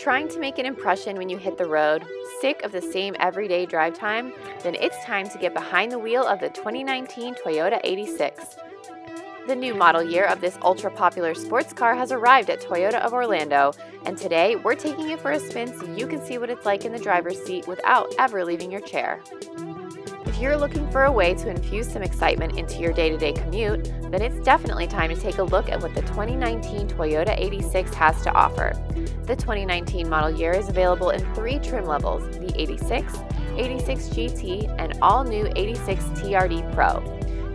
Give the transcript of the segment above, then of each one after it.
Trying to make an impression when you hit the road? Sick of the same everyday drive time? Then it's time to get behind the wheel of the 2019 Toyota 86. The new model year of this ultra popular sports car has arrived at Toyota of Orlando, and today we're taking it for a spin so you can see what it's like in the driver's seat without ever leaving your chair. You're looking for a way to infuse some excitement into your day to day commute, then it's definitely time to take a look at what the 2019 Toyota 86 has to offer. The 2019 model year is available in three trim levels the 86, 86 GT, and all new 86 TRD Pro.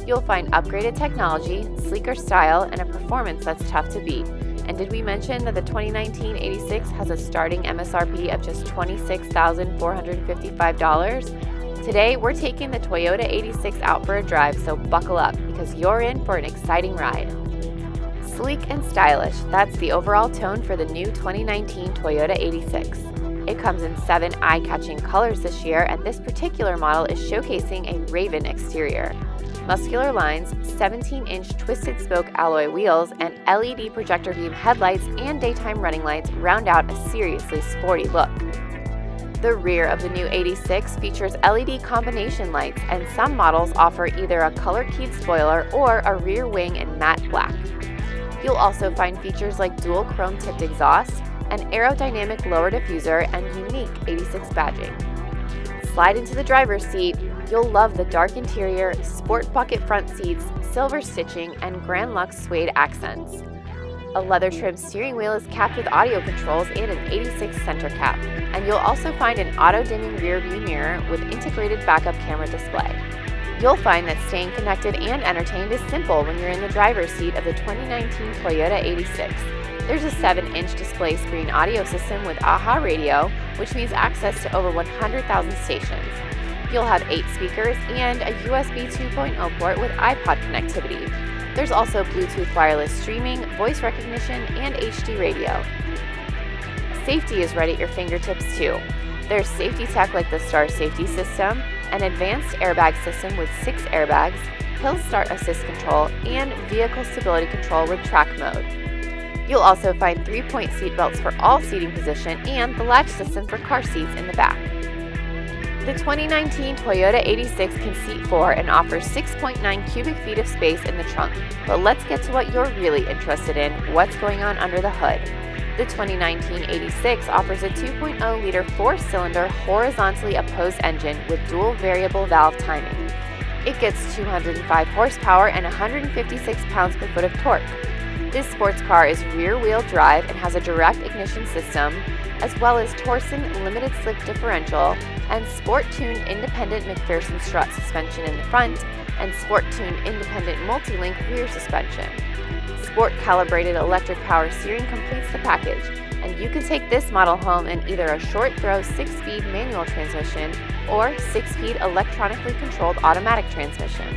You'll find upgraded technology, sleeker style, and a performance that's tough to beat. And did we mention that the 2019 86 has a starting MSRP of just $26,455? Today, we're taking the Toyota 86 out for a drive, so buckle up because you're in for an exciting ride. Sleek and stylish, that's the overall tone for the new 2019 Toyota 86. It comes in seven eye catching colors this year, and this particular model is showcasing a Raven exterior. Muscular lines, 17 inch twisted spoke alloy wheels, and LED projector beam headlights and daytime running lights round out a seriously sporty look. The rear of the new 86 features LED combination lights, and some models offer either a color keyed spoiler or a rear wing in matte black. You'll also find features like dual chrome tipped exhaust, an aerodynamic lower diffuser, and unique 86 badging. Slide into the driver's seat, you'll love the dark interior, sport bucket front seats, silver stitching, and Grandluxe suede accents. A leather trimmed steering wheel is capped with audio controls and an 86 center cap, and you'll also find an auto dimming rear view mirror with integrated backup camera display. You'll find that staying connected and entertained is simple when you're in the driver's seat of the 2019 Toyota 86. There's a 7 inch display screen audio system with AHA radio, which means access to over 100,000 stations. You'll have 8 speakers and a USB 2.0 port with iPod connectivity. There's also Bluetooth wireless streaming, voice recognition, and HD radio. Safety is right at your fingertips too. There's safety tech like the STAR safety system, an advanced airbag system with six airbags, hill start assist control, and vehicle stability control with track mode. You'll also find three-point seat belts for all seating position and the latch system for car seats in the back. The 2019 Toyota 86 can seat four and offers 6.9 cubic feet of space in the trunk. But let's get to what you're really interested in what's going on under the hood. The 2019 86 offers a 2.0 liter four cylinder horizontally opposed engine with dual variable valve timing. It gets 205 horsepower and 156 pounds per foot of torque. This sports car is rear wheel drive and has a direct ignition system, as well as Torsen limited slip differential and Sport Tune independent MacPherson strut suspension in the front and Sport Tune independent multi-link rear suspension. Sport calibrated electric power steering completes the package, and you can take this model home in either a short throw 6-speed manual transmission or 6-speed electronically controlled automatic transmission.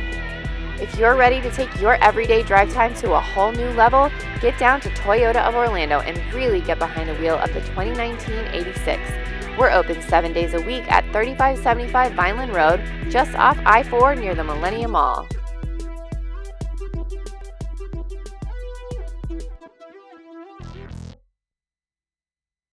If you're ready to take your everyday drive time to a whole new level, get down to Toyota of Orlando and really get behind the wheel of the 2019 86. We're open seven days a week at 3575 Vineland Road, just off I 4 near the Millenia Mall.